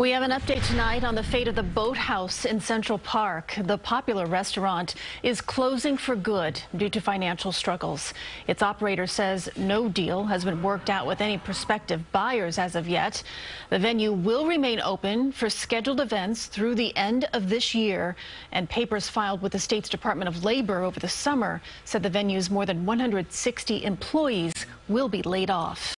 We have an update tonight on the fate of the Boathouse in Central Park. The popular restaurant is closing for good due to financial struggles. Its operator says no deal has been worked out with any prospective buyers as of yet. The venue will remain open for scheduled events through the end of this year, and papers filed with the state's Department of Labor over the summer said the venue's more than 160 employees will be laid off.